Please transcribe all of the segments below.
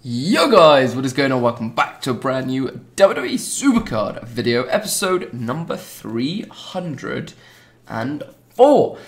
Yo guys, what is going on? Welcome back to a brand new WWE Supercard video, episode number 304.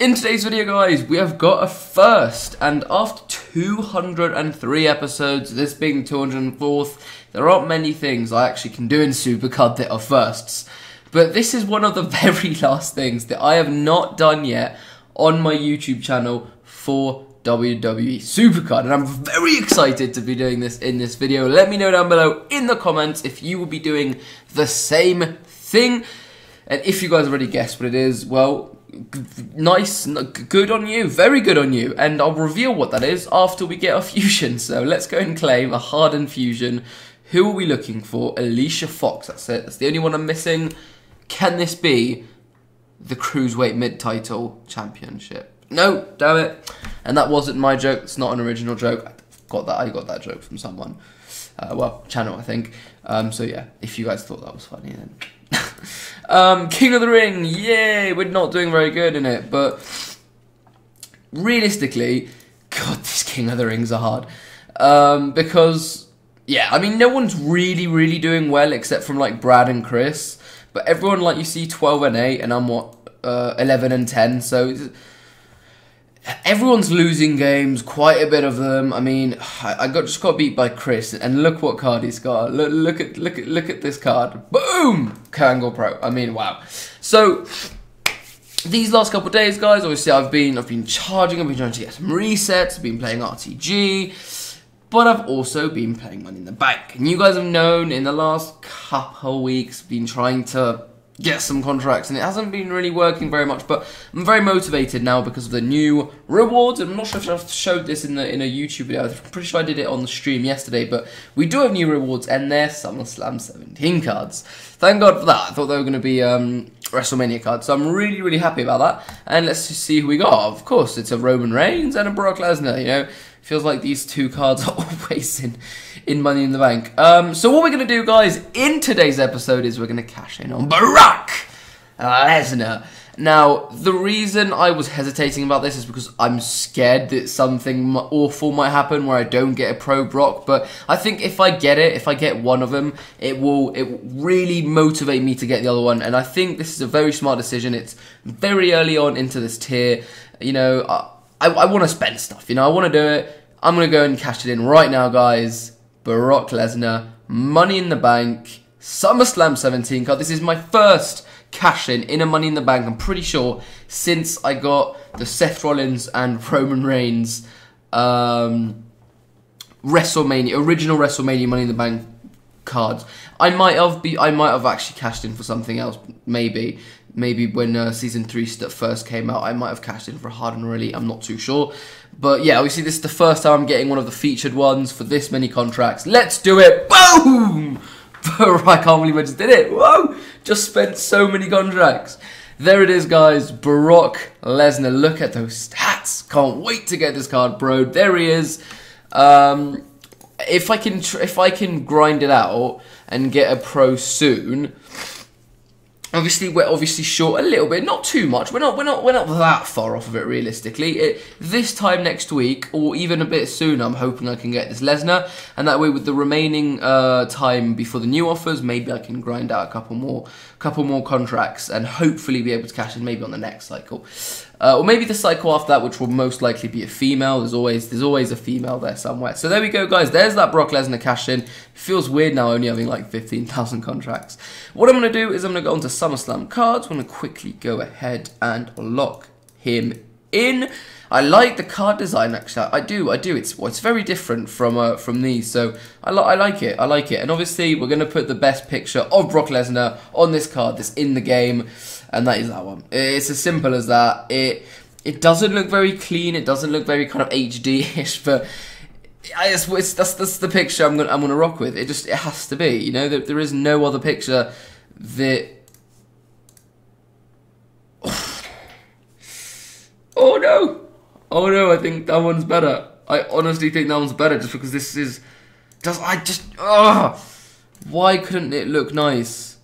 In today's video guys, we have got a first, and after 203 episodes, this being 204th, there aren't many things I actually can do in Supercard that are firsts. But this is one of the very last things that I have not done yet on my YouTube channel for WWE Supercard, and I'm very excited to be doing this in this video. Let me know down below in the comments if you will be doing the same thing, and if you guys already guessed what it is, well, nice, good on you, very good on you, and I'll reveal what that is after we get our fusion. So let's go and claim a hardened fusion. Who are we looking for? Alicia Fox. That's it. That's the only one I'm missing. Can this be the Cruiserweight Mid-Title Championship? No, damn it. And that wasn't my joke. It's not an original joke. I got that. I got that joke from someone. Uh, well, channel, I think. Um, so yeah, if you guys thought that was funny, then. um, King of the Ring, yay! We're not doing very good in it, but realistically, God, these King of the Rings are hard. Um, because yeah, I mean, no one's really, really doing well except from like Brad and Chris. But everyone, like you see, twelve and eight, and I'm what uh, eleven and ten. So everyone's losing games, quite a bit of them. I mean, I got just got beat by Chris, and look what card he's got. Look, look at look at look at this card. Boom, Kangol Pro. I mean, wow. So these last couple days, guys, obviously I've been I've been charging, I've been trying to get some resets, I've been playing RTG, but I've also been playing Money in the Bank. And you guys have known in the last couple weeks, been trying to get some contracts, and it hasn't been really working very much. But I'm very motivated now because of the new rewards. I'm not sure if I've showed this in the in a YouTube video. I'm pretty sure I did it on the stream yesterday. But we do have new rewards, and they're SummerSlam 17 cards. Thank God for that. I thought they were going to be um, WrestleMania cards, so I'm really really happy about that. And let's just see who we got. Of course, it's a Roman Reigns and a Brock Lesnar. You know, feels like these two cards are always in in Money in the Bank. Um, so what we're going to do, guys, in today's episode is we're going to cash in on Brock Lesnar. Now, the reason I was hesitating about this is because I'm scared that something awful might happen where I don't get a pro Brock. But I think if I get it, if I get one of them, it will it will really motivate me to get the other one. And I think this is a very smart decision. It's very early on into this tier. You know, I, I want to spend stuff. You know, I want to do it. I'm going to go and cash it in right now, guys. Brock Lesnar, Money in the Bank, SummerSlam 17 card. This is my first cash in in a Money in the Bank, I'm pretty sure, since I got the Seth Rollins and Roman Reigns um, WrestleMania, original WrestleMania Money in the Bank cards. I might have be I might have actually cashed in for something else, maybe. Maybe when uh, season three first came out, I might have cashed in for Harden Really, I'm not too sure. But yeah, obviously this is the first time I'm getting one of the featured ones for this many contracts. Let's do it! Boom! I can't believe I just did it. Whoa! Just spent so many contracts. There it is, guys. Brock Lesnar. Look at those stats. Can't wait to get this card, bro. There he is. Um, if I can, if I can grind it out and get a pro soon, Obviously, we're obviously short a little bit, not too much. We're not, we're not, we're not that far off of it realistically. It, this time next week, or even a bit sooner, I'm hoping I can get this Lesnar, and that way, with the remaining uh, time before the new offers, maybe I can grind out a couple more, couple more contracts, and hopefully be able to cash in maybe on the next cycle. Uh, or maybe the cycle after that, which will most likely be a female. There's always there's always a female there somewhere. So there we go, guys. There's that Brock Lesnar cash in. feels weird now, only having like 15,000 contracts. What I'm gonna do is I'm gonna go onto SummerSlam cards. I'm gonna quickly go ahead and lock him in. I like the card design actually. I do, I do. It's well, it's very different from uh, from these, so I, li I like it. I like it. And obviously, we're gonna put the best picture of Brock Lesnar on this card that's in the game and that is that one. It's as simple as that. It it doesn't look very clean. It doesn't look very kind of HD-ish, but I just, it's, that's that's the picture I'm gonna I'm gonna rock with. It just it has to be. You know, there, there is no other picture that. Oh no! Oh no! I think that one's better. I honestly think that one's better just because this is. Does I just ugh? Why couldn't it look nice?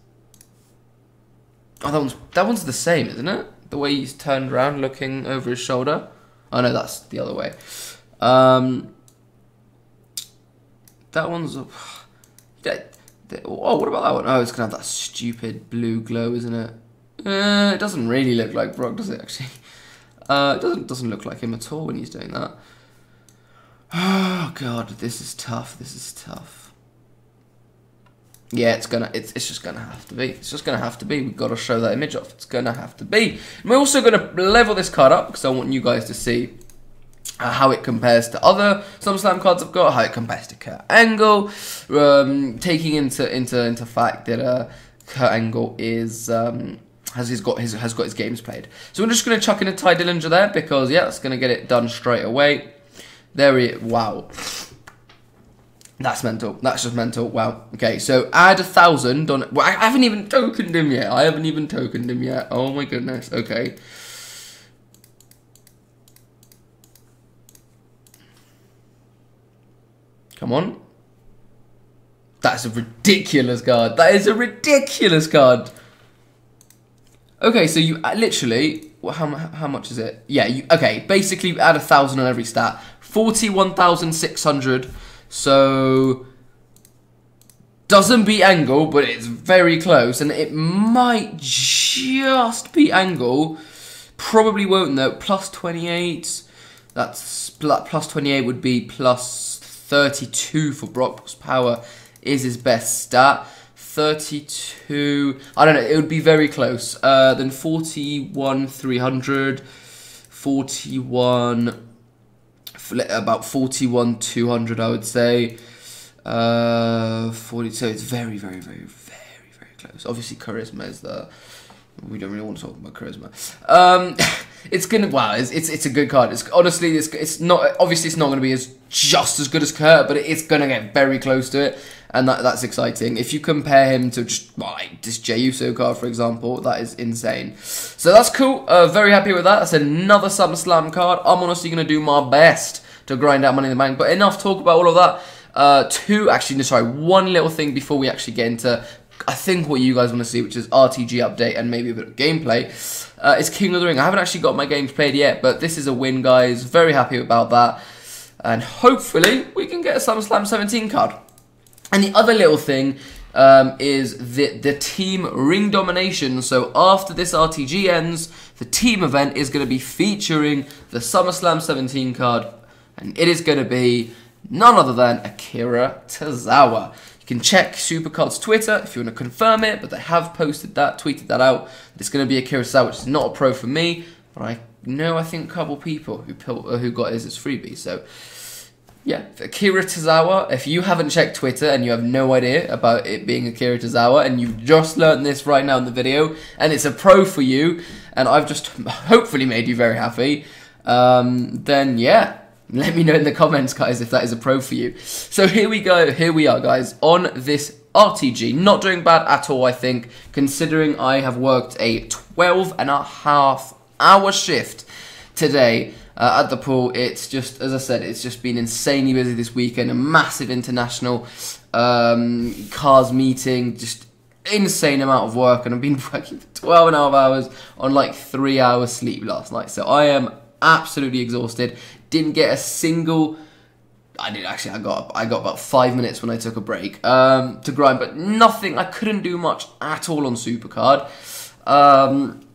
Oh, that one's that one's the same, isn't it? The way he's turned around, looking over his shoulder. Oh no, that's the other way. Um, that one's. That, oh, what about that one? Oh, it's gonna have that stupid blue glow, isn't it? Uh, it doesn't really look like Brock, does it? Actually, uh, it doesn't doesn't look like him at all when he's doing that. Oh god, this is tough. This is tough. Yeah, it's gonna. It's, it's just gonna have to be. It's just gonna have to be. We've got to show that image off. It's gonna have to be. And we're also gonna level this card up because I want you guys to see uh, how it compares to other SummerSlam cards I've got, how it compares to Kurt Angle, um, taking into into into fact that uh, Kurt Angle is um, has he's got his has got his games played. So we're just to chuck in a Tye Dillinger there because yeah, it's going to get it done straight away. There he wow. That's mental. That's just mental. Wow. Okay, so add a thousand on. Well, I haven't even tokened him yet. I haven't even tokened him yet. Oh my goodness. Okay. Come on. That's a ridiculous card. That is a ridiculous card. Okay, so you uh, literally, how, how much is it? Yeah, you, okay, basically add a thousand on every stat. 41,600. So, doesn't beat Angle, but it's very close. And it might just beat Angle. Probably won't though. Plus 28. That's plus 28 would be plus 32 for Brock's power is his best stat. 32. I don't know. It would be very close. Uh, then 41 300, 41 about 41 200 I would say. Uh, 40. So it's very very very very very close. Obviously, charisma is the. We don't really want to talk about charisma. Um, it's gonna wow. It's, it's it's a good card. It's honestly it's it's not obviously it's not gonna be as just as good as Kurt, but it's gonna get very close to it and that, that's exciting. If you compare him to just like this Jey Uso card, for example, that is insane. So that's cool. Uh, very happy with that. That's another SummerSlam card. I'm honestly going to do my best to grind out Money in the Bank. But enough talk about all of that. Uh, two, actually, no, sorry, one little thing before we actually get into, I think, what you guys want to see, which is RTG update and maybe a bit of gameplay. Uh, it's King of the Ring. I haven't actually got my games played yet, but this is a win, guys. Very happy about that. And hopefully, we can get a SummerSlam 17 card. And the other little thing um, is the, the team ring domination. So after this RTG ends, the team event is going to be featuring the SummerSlam 17 card. And it is going to be none other than Akira Tozawa. You can check Supercard's Twitter if you want to confirm it, but they have posted that, tweeted that out. It's going to be Akira Tozawa, which is not a pro for me, but I know I think a couple people who who got his as freebie. So yeah, Akira Tozawa. If you haven't checked Twitter and you have no idea about it being Akira Tozawa, and you've just learned this right now in the video, and it's a pro for you, and I've just hopefully made you very happy, um, then yeah, let me know in the comments, guys, if that is a pro for you. So here we go. Here we are, guys, on this RTG. Not doing bad at all, I think, considering I have worked a 12 and a half hour shift today uh, at the pool. It's just, as I said, it's just been insanely busy this weekend. A massive international um, cars meeting, just insane amount of work, and I've been working for 12 and a half hours on like three hours sleep last night. So I am absolutely exhausted. Didn't get a single. I did actually. I got I got about five minutes when I took a break um, to grind, but nothing. I couldn't do much at all on Supercard. Um,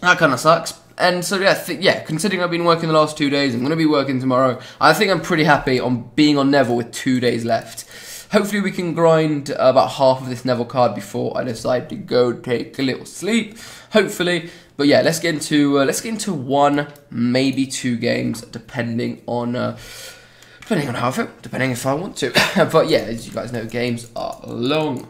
that kind of sucks and so yeah, th- yeah. Considering I've been working the last two days, I'm going to be working tomorrow. I think I'm pretty happy on being on Neville with two days left. Hopefully, we can grind about half of this Neville card before I decide to go take a little sleep. Hopefully, but yeah, let's get into uh, let's get into one, maybe two games, depending on. Uh, depending on how I feel, depending if I want to. but yeah, as you guys know, games are long.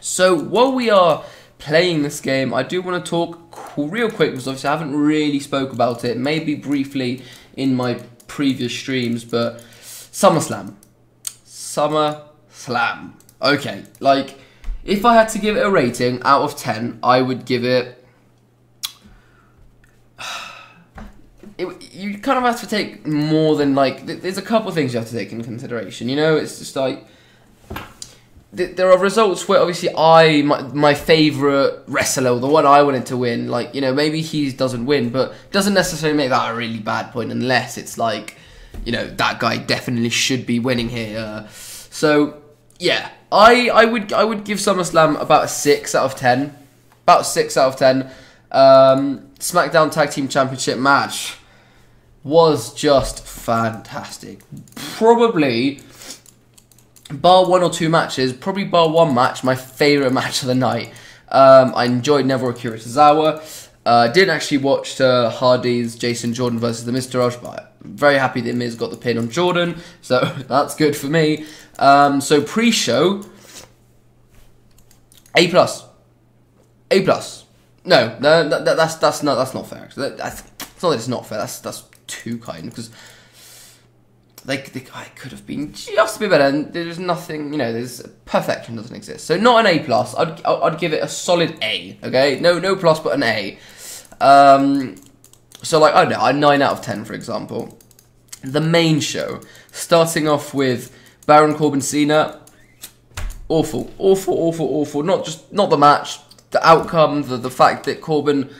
So while we are playing this game, I do want to talk real quick because obviously I haven't really spoke about it. Maybe briefly in my previous streams, but SummerSlam, SummerSlam. Okay, like if I had to give it a rating out of ten, I would give it. It, you kind of have to take more than like. There's a couple things you have to take in consideration. You know, it's just like there are results where obviously I my, my favorite wrestler, the one I wanted to win, like you know maybe he doesn't win, but doesn't necessarily make that a really bad point unless it's like you know that guy definitely should be winning here. Uh, So yeah, I I would I would give SummerSlam about a six out of ten, about six out of ten. Um, SmackDown Tag Team Championship match was just fantastic. Probably, bar one or two matches, probably bar one match, my favourite match of the night. Um, I enjoyed Neville Akira. Uh, didn't actually watch uh, Hardy's Jason Jordan versus the Miztourage, but I'm very happy that Miz got the pin on Jordan, so that's good for me. Um, so pre-show, A plus, A plus. No, no, that, that's that's not that's not fair. That, that's, it's not that it's not fair. That's that's too kind because they, they I could have been just a bit better. And there's nothing, you know, there's perfection doesn't exist. So not an A plus. I'd I'd give it a solid A. Okay, no no plus, but an A. Um, so like I don't know, a nine out of ten, for example. The main show, starting off with Baron Corbin Cena. Awful, awful, awful, awful. Not just not the match, the outcome, the the fact that Corbin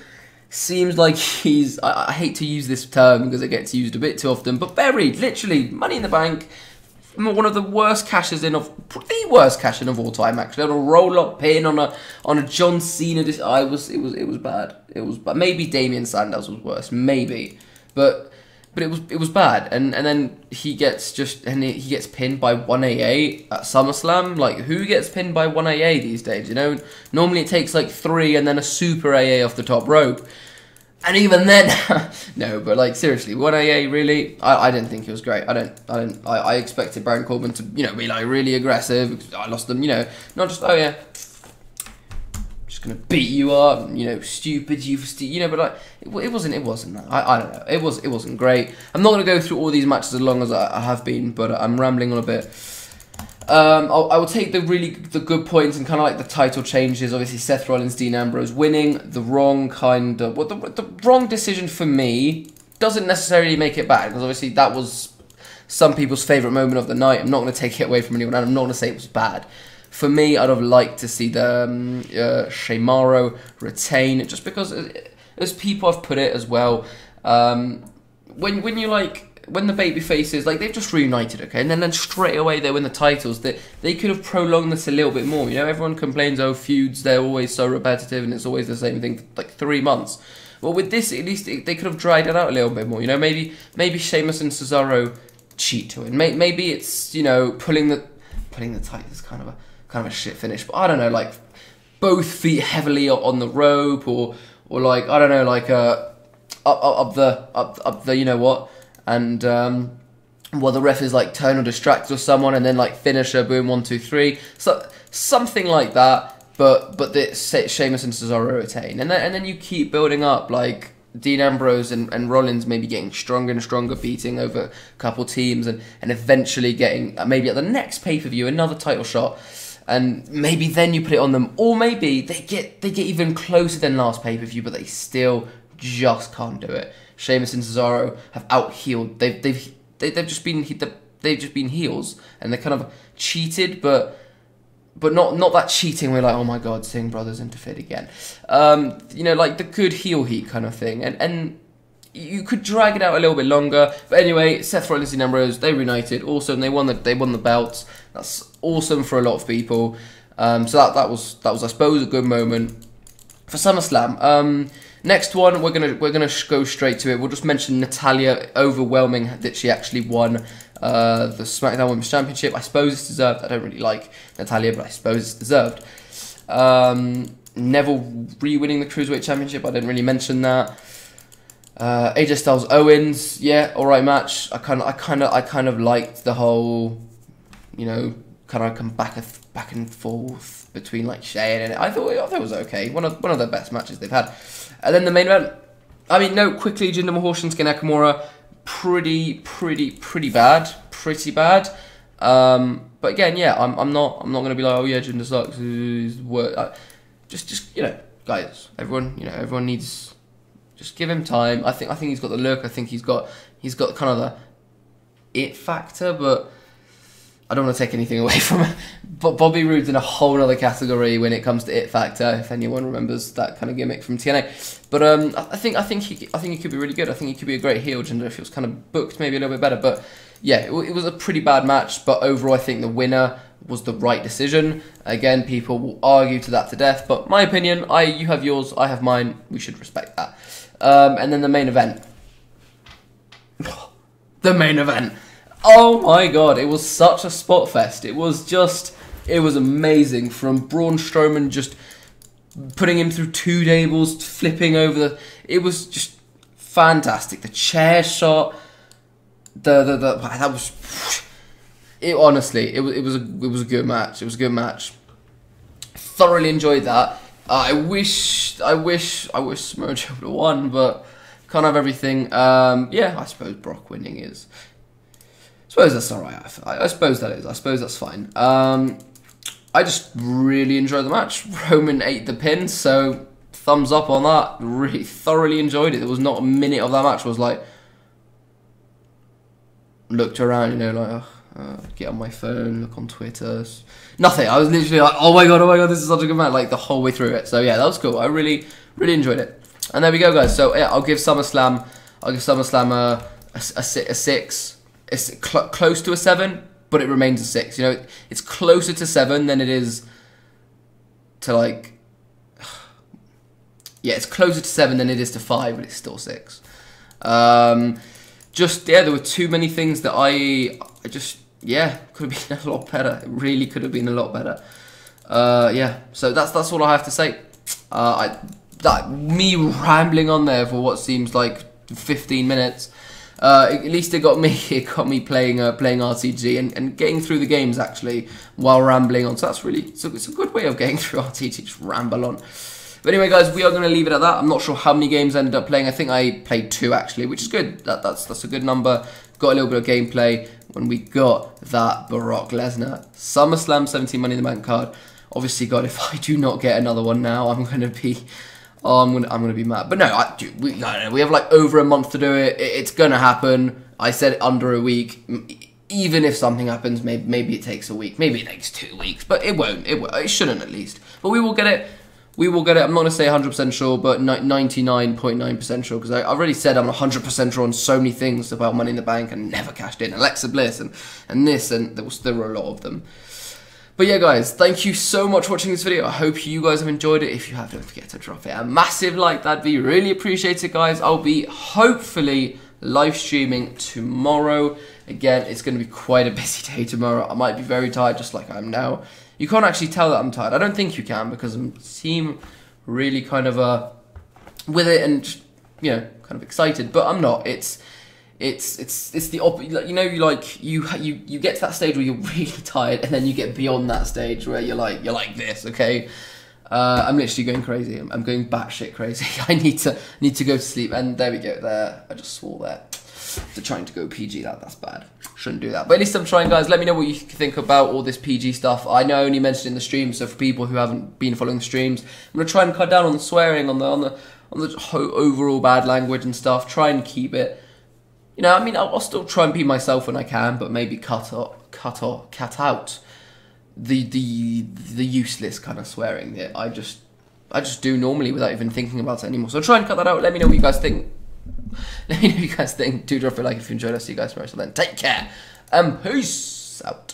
seems like he's I, I, hate to use this term because it gets used a bit too often, but buried, literally, money in the bank. One of the worst cashes in of the worst cash in of all time. Actually, on a roll up pin on a on a John Cena. I was it was it was bad. It was but Maybe Damien Sandow was worse. Maybe, but but it was it was bad. And and then he gets just and he gets pinned by one AA at SummerSlam. Like who gets pinned by one AA these days? You know, normally it takes like three and then a super AA off the top rope. And even then, no, but like seriously, one AA really, I, I didn't think it was great. I don't, I don't, I, I expected Baron Corbin to, you know, be like really aggressive. I lost them, you know, not just oh yeah, just gonna beat you up, you know, stupid, you, you know, but like it, it wasn't, it wasn't. I, I don't know, it was, it wasn't great. I'm not gonna go through all these matches as long as I, I have been, but I'm rambling on a bit. Um, I'll, I will take the really the good points and kind of like the title changes. Obviously, Seth Rollins, Dean Ambrose winning the wrong kind of what well, the the wrong decision for me doesn't necessarily make it bad because obviously that was some people's favorite moment of the night. I'm not going to take it away from anyone, and I'm not going to say it was bad. For me, I'd have liked to see the um, uh, Shemaro retain just because, as people have put it as well, um, when when you like when the baby faces like they've just reunited, okay, and then then straight away they win the titles. That they, they could have prolonged this a little bit more. You know, everyone complains, oh, feuds they're always so repetitive and it's always the same thing, like three months. Well, with this, at least they could have dried it out a little bit more. You know, maybe maybe Sheamus and Cesaro cheat to it. Maybe it's you know pulling the pulling the titles kind of a kind of a shit finish. But I don't know, like both feet heavily on the rope, or or like I don't know, like uh up up, up the up up the you know what and um, well, the ref is like turn or distract or someone, and then like finisher, boom, one, two, three, so something like that. But but the Sheamus and Cesaro retain, and then and then you keep building up like Dean Ambrose and, and Rollins maybe getting stronger and stronger, beating over a couple teams, and, and eventually getting uh, maybe at the next pay per view another title shot, and maybe then you put it on them, or maybe they get they get even closer than last pay per view, but they still just can't do it. Sheamus and Cesaro have out healed. They've they've they, have just been they've just been heels and they're kind of cheated, but but not not that cheating. We're like, oh my god, Singh brothers interfered again. Um, you know, like the good heel heat kind of thing, and and you could drag it out a little bit longer. But anyway, Seth Rollins and Ambrose they reunited. Awesome. They won the they won the belts. That's awesome for a lot of people. Um, so that that was that was I suppose a good moment for SummerSlam. Um, Next one, we're gonna we're gonna go straight to it. We'll just mention Natalya overwhelming that she actually won uh, the SmackDown Women's Championship. I suppose it's deserved. I don't really like Natalya, but I suppose it's deserved. Um, Neville re-winning the Cruiserweight Championship. I didn't really mention that. Uh, AJ Styles Owens, yeah, all right match. I kind of, I kind of, I kind of liked the whole, you know, kind of come back, back and forth between like Shane and I thought, I thought it was okay. One of one of the best matches they've had. And then the main event. I mean, no, quickly, Jinder Mahal, Shinsuke Nakamura, pretty, pretty, pretty bad, pretty bad. Um, but again, yeah, I'm, I'm not, I'm not gonna be like, oh yeah, Jinder sucks. Uh, just, just you know, guys, everyone, you know, everyone needs, just give him time. I think, I think he's got the look. I think he's got, he's got kind of the it factor, but I don't want to take anything away from it. But Bobby Roode's in a whole other category when it comes to it factor. If anyone remembers that kind of gimmick from TNA, but um, I think I think he I think he could be really good. I think he could be a great heel. Jinder if he was kind of booked maybe a little bit better. But yeah, it, it was a pretty bad match, but overall, I think the winner was the right decision. Again, people will argue to that to death, but my opinion, I you have yours, I have mine. We should respect that. Um, and then the main event. the main event. Oh my god, it was such a spot fest. It was just, it was amazing. From Braun Strowman just putting him through two tables, flipping over the. It was just fantastic. The chair shot, the the, the that was. It honestly, it was it was a it was a good match. It was a good match. Thoroughly enjoyed that. Uh, I wish I wish I wish Samoa Joe would have won, but can't have everything. Um, yeah, I suppose Brock winning is. I suppose that's alright. I, I suppose that is. I suppose that's fine. Um, I just really enjoyed the match. Roman ate the pin, so thumbs up on that. Really thoroughly enjoyed it. There was not a minute of that match was like looked around, you know, like uh, get on my phone, look on Twitter. Nothing. I was literally like, oh my god, oh my god, this is such a good match, like the whole way through it. So yeah, that was cool. I really, really enjoyed it. And there we go, guys. So yeah, I'll give SummerSlam, I'll give SummerSlam a a, a, a six. It's cl- close to a seven, but it remains a six. You know, it's closer to seven than it is to like. Yeah, it's closer to seven than it is to five, but it's still six. Um, just yeah, there were too many things that I, I just yeah could have been a lot better. It really could have been a lot better. Uh, yeah, so that's that's all I have to say. Uh, I that me rambling on there for what seems like 15 minutes. Uh, at least it got me. It got me playing uh, playing RTG and, and getting through the games actually while rambling on. So that's really a, it's a good way of getting through RTG. Just ramble on. But anyway, guys, we are going to leave it at that. I'm not sure how many games I ended up playing. I think I played two actually, which is good. That, that's that's a good number. Got a little bit of gameplay when we got that Brock Lesnar SummerSlam 17 Money in the Bank card. Obviously, God, if I do not get another one now, I'm going to be oh, I'm gonna I'm gonna be mad. But no, I, dude, we I we have like over a month to do it. it. It's gonna happen. I said under a week. Even if something happens, maybe maybe it takes a week, maybe it takes two weeks, but it won't. It it shouldn't at least. But we will get it. We will get it. I'm not gonna say 100% sure, but 99.9% sure because I've already said I'm 100% sure on so many things about Money in the Bank and never cashed in. Alexa Bliss and and this and there was there were a lot of them. But yeah, guys, thank you so much for watching this video. I hope you guys have enjoyed it. If you have, don't forget to drop it a massive like. That'd be really appreciated, guys. I'll be hopefully live streaming tomorrow. Again, it's going to be quite a busy day tomorrow. I might be very tired, just like I am now. You can't actually tell that I'm tired. I don't think you can because I seem really kind of uh, with it and you know kind of excited, but I'm not. It's it's it's it's the op- you know you like you you you get to that stage where you're really tired and then you get beyond that stage where you're like you're like this okay? Uh, I'm literally going crazy. I'm, I'm going batshit crazy. I need to need to go to sleep. And there we go. There. I just swore there. Trying to go PG that that's bad. Shouldn't do that. But at least I'm trying guys. Let me know what you think about all this PG stuff. I know I only mentioned in the stream so for people who haven't been following the streams I'm gonna try and cut down on the swearing on the on the on the overall bad language and stuff. Try and keep it you know, I mean, I'll, I'll, still try and be myself when I can, but maybe cut off, cut or cut out the the the useless kind of swearing that I just I just do normally without even thinking about it anymore. So try and cut that out. Let me know what you guys think. Let me know what you guys think. Do drop a like if you enjoyed. I'll see you guys tomorrow. So then, take care and peace out.